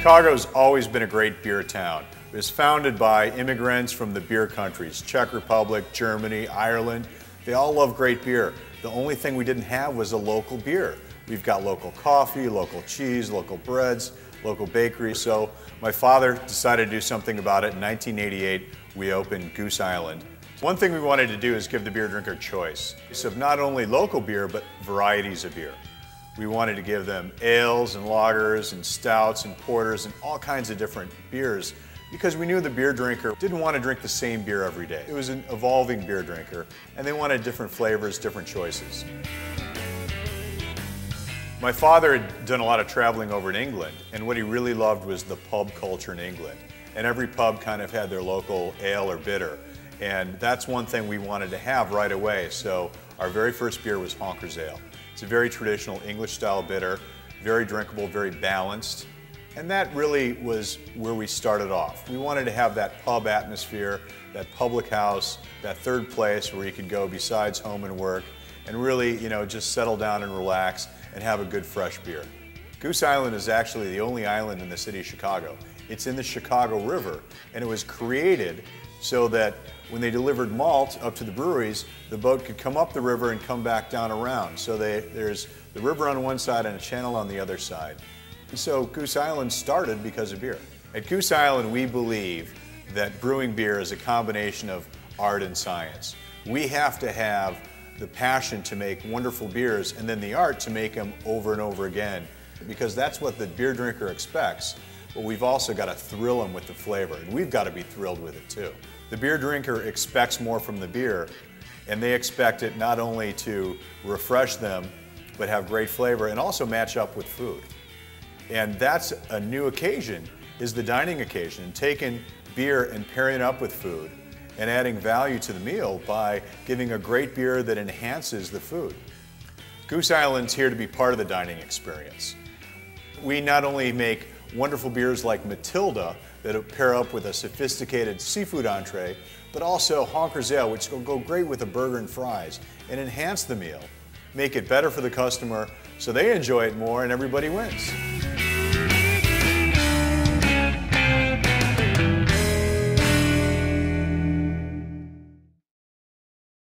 Chicago's always been a great beer town. It was founded by immigrants from the beer countries, Czech Republic, Germany, Ireland. They all love great beer. The only thing we didn't have was a local beer. We've got local coffee, local cheese, local breads, local bakeries. So my father decided to do something about it. In 1988, we opened Goose Island. One thing we wanted to do is give the beer drinker choice. So not only local beer, but varieties of beer. We wanted to give them ales and lagers and stouts and porters and all kinds of different beers because we knew the beer drinker didn't want to drink the same beer every day. It was an evolving beer drinker and they wanted different flavors, different choices. My father had done a lot of traveling over in England and what he really loved was the pub culture in England. And every pub kind of had their local ale or bitter. And that's one thing we wanted to have right away. So our very first beer was Honkers Ale. It's a very traditional English style bitter, very drinkable, very balanced. And that really was where we started off. We wanted to have that pub atmosphere, that public house, that third place where you could go besides home and work and really, you know, just settle down and relax and have a good fresh beer. Goose Island is actually the only island in the city of Chicago. It's in the Chicago River and it was created so that when they delivered malt up to the breweries, the boat could come up the river and come back down around. So they, there's the river on one side and a channel on the other side. And so Goose Island started because of beer. At Goose Island, we believe that brewing beer is a combination of art and science. We have to have the passion to make wonderful beers and then the art to make them over and over again because that's what the beer drinker expects. But we've also got to thrill them with the flavor and we've got to be thrilled with it too. The beer drinker expects more from the beer, and they expect it not only to refresh them, but have great flavor and also match up with food. And that's a new occasion, is the dining occasion, taking beer and pairing it up with food and adding value to the meal by giving a great beer that enhances the food. Goose Island's here to be part of the dining experience. We not only make wonderful beers like Matilda, that pair up with a sophisticated seafood entree, but also Honkers Ale, which will go great with a burger and fries and enhance the meal, make it better for the customer so they enjoy it more and everybody wins.